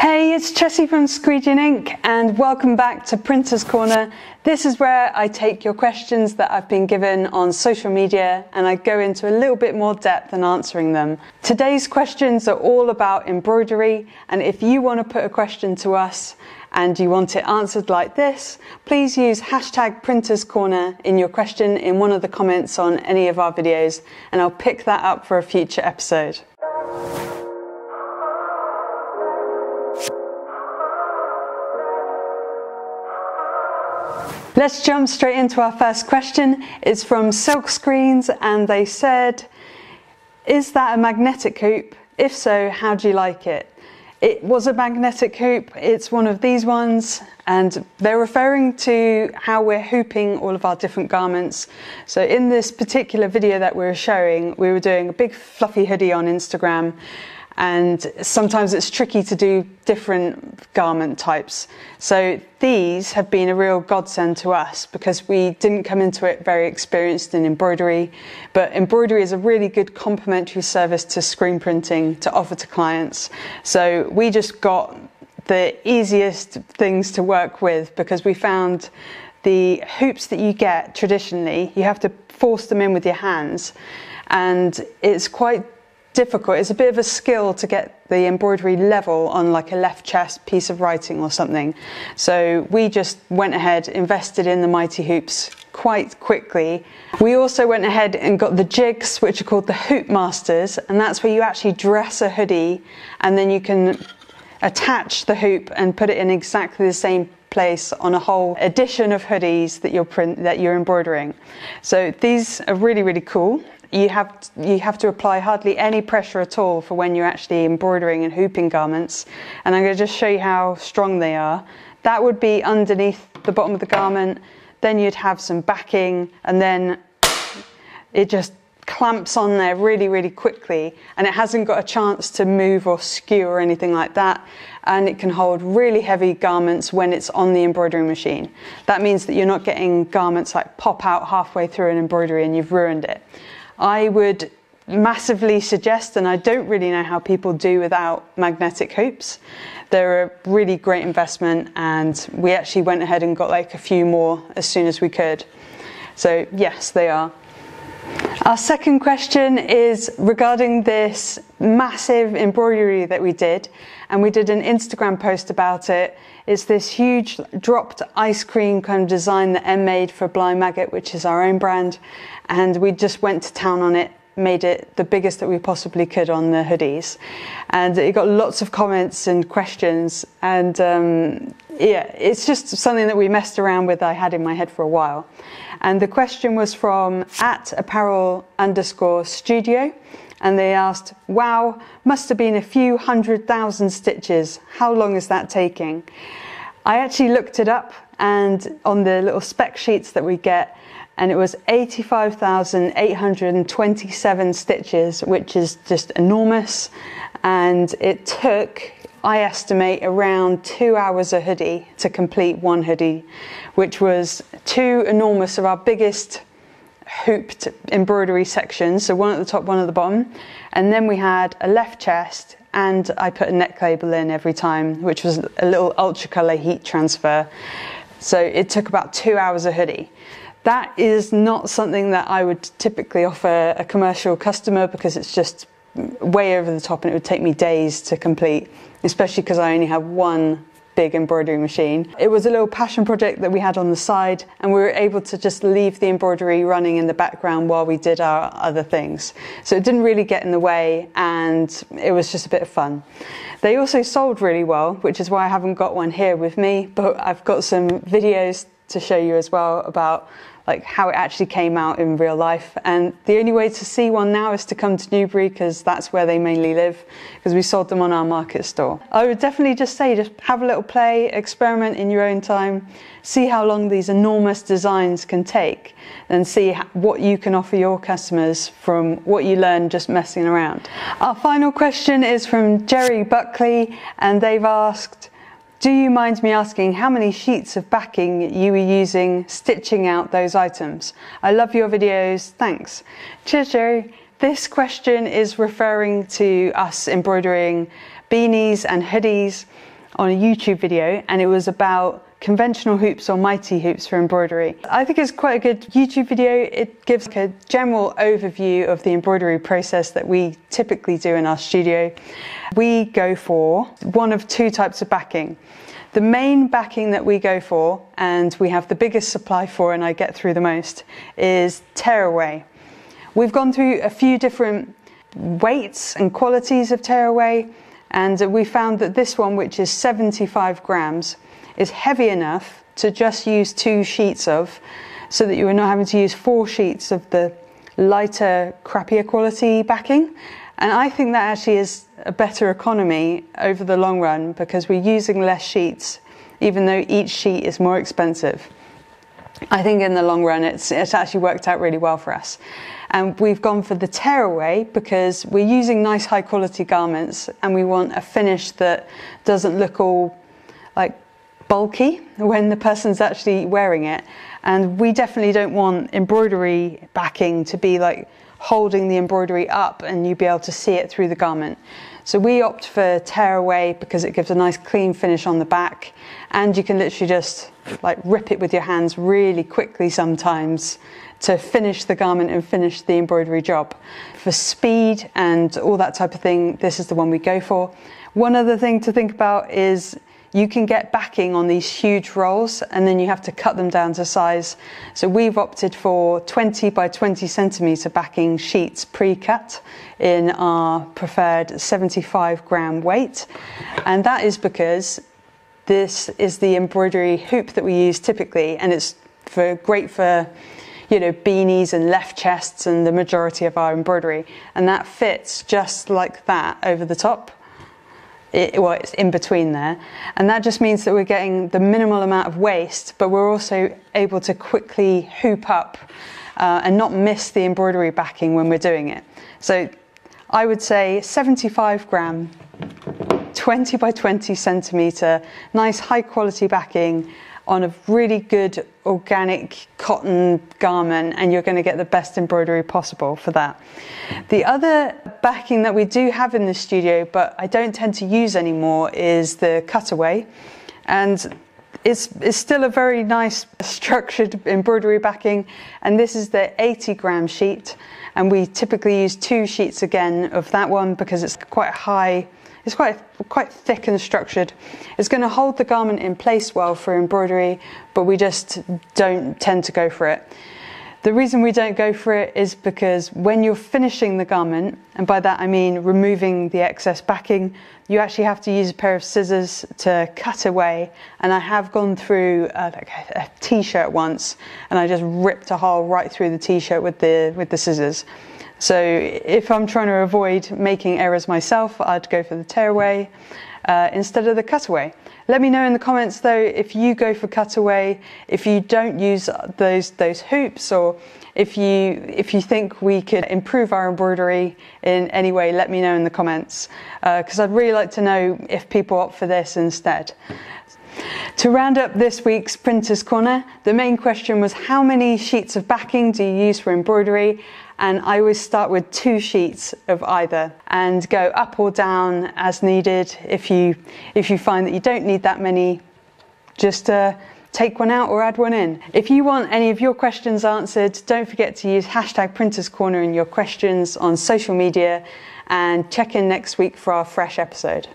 Hey, it's Chessie from Squeegee and Ink, and welcome back to Printers Corner. This is where I take your questions that I've been given on social media and I go into a little bit more depth in answering them. Today's questions are all about embroidery, and if you want to put a question to us and you want it answered like this, please use hashtag Printers Corner in your question in one of the comments on any of our videos, and I'll pick that up for a future episode. Let's jump straight into our first question. It's from Silk Screens, and they said, Is that a magnetic hoop? If so, how do you like it? It was a magnetic hoop, it's one of these ones, and they're referring to how we're hooping all of our different garments. So, in this particular video that we were showing, we were doing a big fluffy hoodie on Instagram and sometimes it's tricky to do different garment types. So these have been a real godsend to us because we didn't come into it very experienced in embroidery, but embroidery is a really good complementary service to screen printing to offer to clients. So we just got the easiest things to work with because we found the hoops that you get traditionally, you have to force them in with your hands and it's quite difficult. It's a bit of a skill to get the embroidery level on like a left chest piece of writing or something. So we just went ahead, invested in the Mighty Hoops quite quickly. We also went ahead and got the jigs, which are called the Hoop Masters, and that's where you actually dress a hoodie and then you can attach the hoop and put it in exactly the same place on a whole edition of hoodies that you're print that you're embroidering. So these are really really cool you have you have to apply hardly any pressure at all for when you're actually embroidering and hooping garments. And I'm going to just show you how strong they are. That would be underneath the bottom of the garment. Then you'd have some backing, and then it just clamps on there really, really quickly, and it hasn't got a chance to move or skew or anything like that. And it can hold really heavy garments when it's on the embroidery machine. That means that you're not getting garments like pop out halfway through an embroidery and you've ruined it. I would massively suggest, and I don't really know how people do without magnetic hoops. They're a really great investment, and we actually went ahead and got like a few more as soon as we could. So, yes, they are. Our second question is regarding this massive embroidery that we did, and we did an Instagram post about it. It's this huge dropped ice cream kind of design that M made for Blind Maggot, which is our own brand, and we just went to town on it made it the biggest that we possibly could on the hoodies and it got lots of comments and questions and um, yeah it's just something that we messed around with i had in my head for a while. And the question was from at apparel underscore studio and they asked wow must have been a few hundred thousand stitches. How long is that taking? I actually looked it up and on the little spec sheets that we get and it was 85,827 stitches, which is just enormous. And it took, I estimate, around two hours a hoodie to complete one hoodie, which was two enormous of our biggest hooped embroidery sections. So one at the top, one at the bottom. And then we had a left chest and I put a neck label in every time, which was a little ultra color heat transfer. So it took about two hours a hoodie. That is not something that I would typically offer a commercial customer because it's just way over the top and it would take me days to complete, especially because I only have one big embroidery machine. It was a little passion project that we had on the side, and we were able to just leave the embroidery running in the background while we did our other things. So it didn't really get in the way, and it was just a bit of fun. They also sold really well, which is why I haven't got one here with me, but I've got some videos to show you as well about like how it actually came out in real life. And the only way to see one now is to come to Newbury because that's where they mainly live because we sold them on our market store. I would definitely just say just have a little play, experiment in your own time, see how long these enormous designs can take and see what you can offer your customers from what you learn just messing around. Our final question is from Jerry Buckley and they've asked do you mind me asking how many sheets of backing you were using stitching out those items? I love your videos. Thanks. Cheers, Jerry. This question is referring to us embroidering beanies and hoodies. on a YouTube video and it was about conventional hoops or mighty hoops for embroidery. I think it's quite a good YouTube video. It gives a general overview of the embroidery process that we typically do in our studio. We go for one of two types of backing. The main backing that we go for, and we have the biggest supply for, and I get through the most, is tearaway. We've gone through a few different weights and qualities of tearaway, and we found that this one, which is 75 grams, is heavy enough to just use two sheets of, so that you are not having to use four sheets of the lighter, crappier quality backing. And I think that actually is a better economy over the long run because we're using less sheets, even though each sheet is more expensive. I think in the long run, it's, it's actually worked out really well for us. And we've gone for the tearaway because we're using nice high quality garments and we want a finish that doesn't look all like bulky when the person's actually wearing it. And we definitely don't want embroidery backing to be like holding the embroidery up and you be able to see it through the garment. So we opt for tearaway because it gives a nice clean finish on the back and you can literally just like rip it with your hands really quickly sometimes to finish the garment and finish the embroidery job. For speed and all that type of thing, this is the one we go for. One other thing to think about is you can get backing on these huge rolls and then you have to cut them down to size. So we've opted for 20 by 20 centimeter backing sheets pre-cut in our preferred 75 gram weight. And that is because this is the embroidery hoop that we use typically and it's for great for you know beanies and left chests and the majority of our embroidery and that fits just like that over the top it, well, it's in between there. And that just means that we're getting the minimal amount of waste, but we're also able to quickly hoop up uh, and not miss the embroidery backing when we're doing it. So I would say 75 gram, 20 by 20 centimeter, nice high quality backing on a really good organic cotton garment and you're going to get the best embroidery possible for that. The other backing that we do have in the studio but I don't tend to use anymore is the cutaway and it's, it's still a very nice structured embroidery backing and this is the 80 gram sheet and we typically use two sheets again of that one because it's quite high it's quite, quite thick and structured. It's going to hold the garment in place well for embroidery, but we just don't tend to go for it. The reason we don't go for it is because when you're finishing the garment, and by that I mean removing the excess backing, you actually have to use a pair of scissors to cut away. And I have gone through uh, like a, t-shirt once, and I just ripped a hole right through the t-shirt with the with the scissors. So if I'm trying to avoid making errors myself, I'd go for the tearaway uh, instead of the cutaway. Let me know in the comments though if you go for cutaway, if you don't use those those hoops, or if you if you think we could improve our embroidery in any way. Let me know in the comments because uh, I'd really like to know if people opt for this instead. To round up this week's Printers Corner, the main question was how many sheets of backing do you use for embroidery? And I always start with two sheets of either and go up or down as needed. If you if you find that you don't need that many, just uh, take one out or add one in. If you want any of your questions answered, don't forget to use hashtag Printers Corner in your questions on social media and check in next week for our fresh episode.